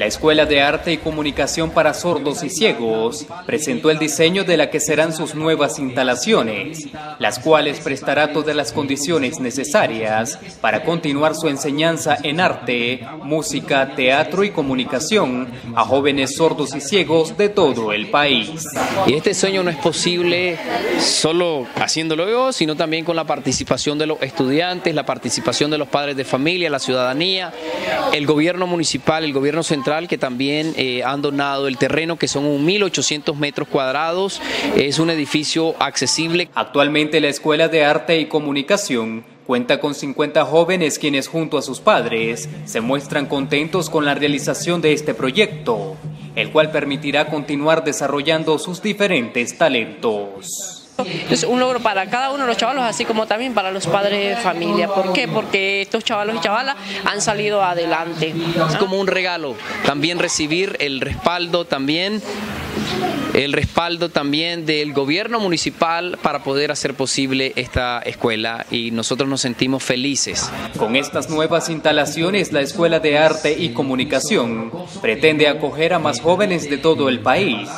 La Escuela de Arte y Comunicación para Sordos y Ciegos presentó el diseño de la que serán sus nuevas instalaciones, las cuales prestará todas las condiciones necesarias para continuar su enseñanza en arte, música, teatro y comunicación a jóvenes sordos y ciegos de todo el país. Y este sueño no es posible solo haciéndolo yo, sino también con la participación de los estudiantes, la participación de los padres de familia, la ciudadanía, el gobierno municipal, el gobierno central que también eh, han donado el terreno, que son 1.800 metros cuadrados. Es un edificio accesible. Actualmente la Escuela de Arte y Comunicación cuenta con 50 jóvenes quienes junto a sus padres se muestran contentos con la realización de este proyecto, el cual permitirá continuar desarrollando sus diferentes talentos. Es un logro para cada uno de los chavalos, así como también para los padres de familia. ¿Por qué? Porque estos chavalos y chavalas han salido adelante. Es como un regalo, también recibir el respaldo también el respaldo también del gobierno municipal para poder hacer posible esta escuela y nosotros nos sentimos felices. Con estas nuevas instalaciones, la Escuela de Arte y Comunicación pretende acoger a más jóvenes de todo el país,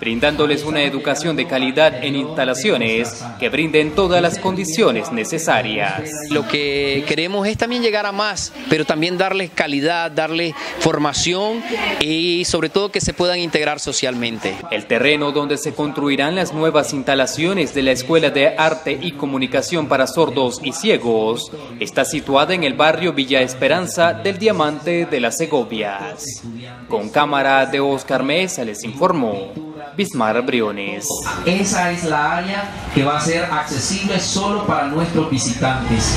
brindándoles una educación de calidad en instalaciones que brinden todas las condiciones necesarias. Lo que queremos es también llegar a más, pero también darles calidad, darles formación y sobre todo que se puedan integrar socialmente. El terreno donde se construirán las nuevas instalaciones de la Escuela de Arte y Comunicación para Sordos y Ciegos está situada en el barrio Villa Esperanza del Diamante de las Segovias. Con cámara de Oscar Mesa les informó Bismar Briones. Esa es la área que va a ser accesible solo para nuestros visitantes.